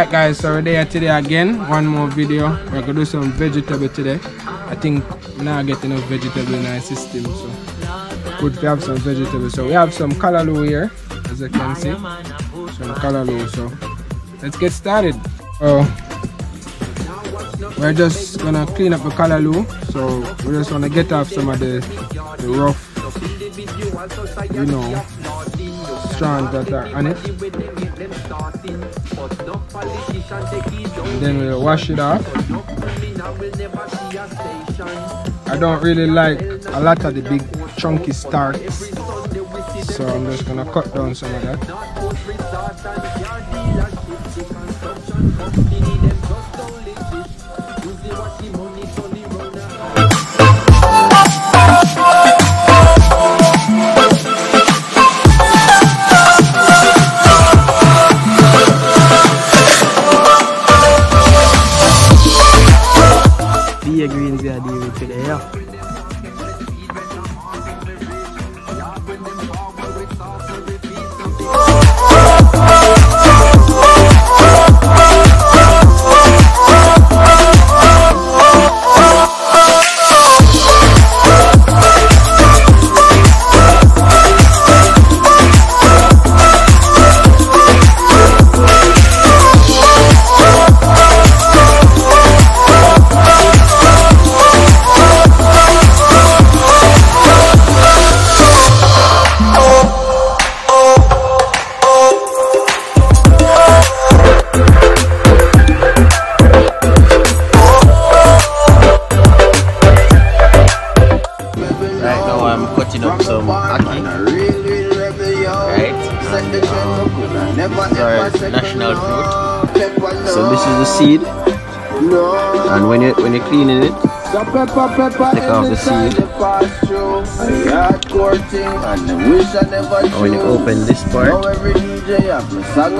Alright guys, so we're there today again. One more video. We're gonna do some vegetable today. I think now I get enough vegetable in our system, so good have some vegetables. So we have some callaloo here, as you can see. Some callaloo, so let's get started. So we're just gonna clean up the callaloo. So we're just wanna get off some of the, the rough, you know, strands that are on it. Then we'll wash it off. I don't really like a lot of the big chunky starts. So I'm just gonna cut down some of that. Beer when you when you're cleaning it, take off the seed. And when you open this part, you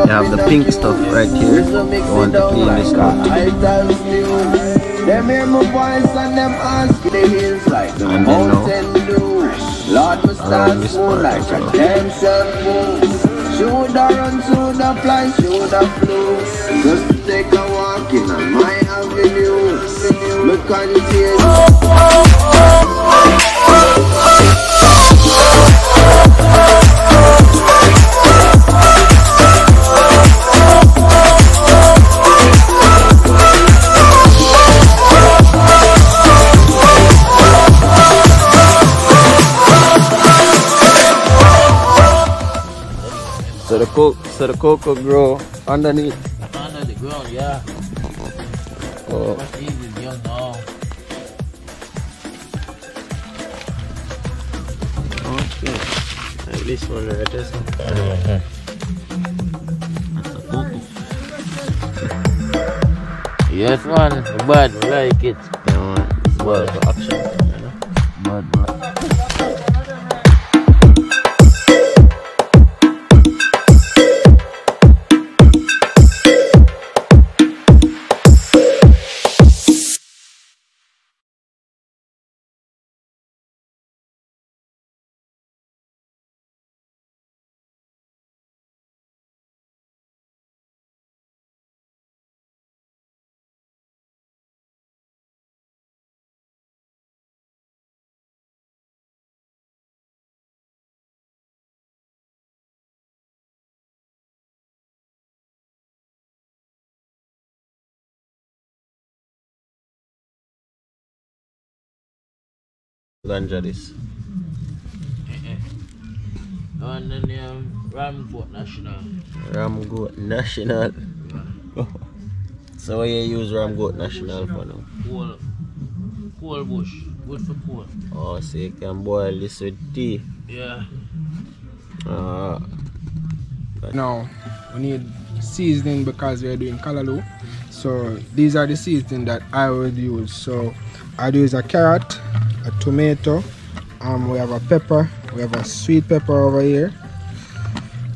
have the pink stuff right here. You want to clean this out. Them hear my voice and them ask the hills like the And then now, mountain dew. Lord, we start this smooth part like as a well. damn move. Shoulda run, shoulda fly, shoulda. Just take a walk in. Look on the So the coke, so the cocoa grow underneath. Under the ground, yeah. Oh, This one right there. so. Yes, man. Bad, like it. Yeah, man. It's well for action. You know? Bad, Ganja this. And then um, Ramfort National. Ram Goat National. so what you use Ram Goat National for now? Coal. Coal bush. Good for coal. Oh, so you can boil this with tea. Yeah. Uh, Now we need seasoning because we're doing callaloo. So these are the seasoning that I would use. So I'd use a carrot, a tomato um, we have a pepper. We have a sweet pepper over here.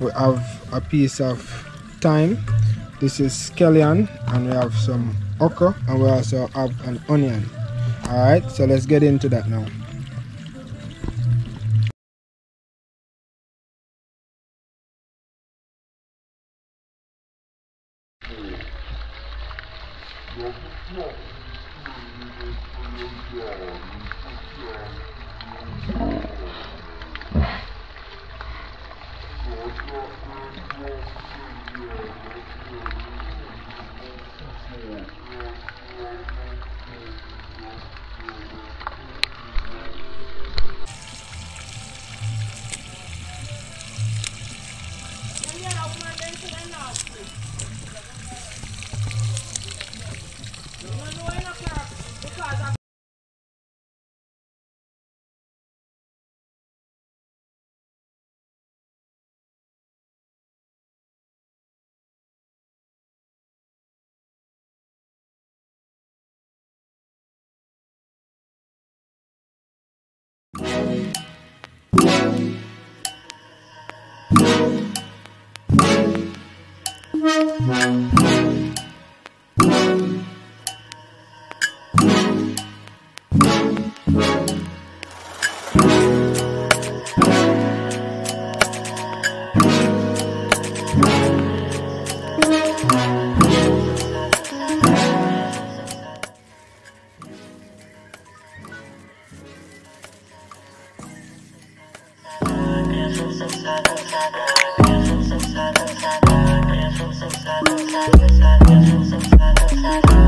We have a piece of thyme. This is scallion and we have some okra and we also have an onion. All right so let's get into that now. Yeah. Sensada, sensada, sensada, sensada. I